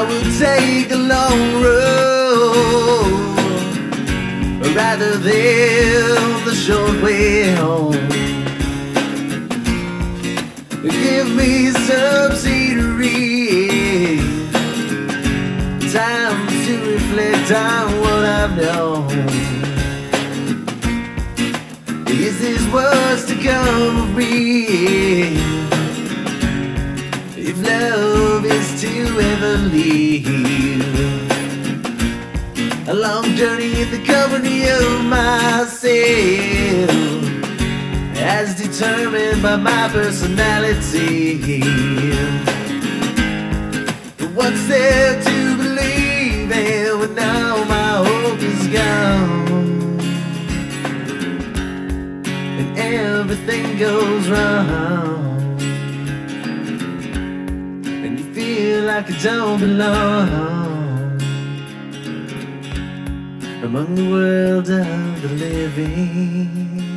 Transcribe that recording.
I would take a long road rather than the short way home. Give me some time to reflect on what I've known. Is this what's to come of me? If love is to ever leave, a long journey in the company of myself, as determined by my personality. What's there to believe in when all my hope is gone? and everything goes wrong. Like you don't belong among the world of the living.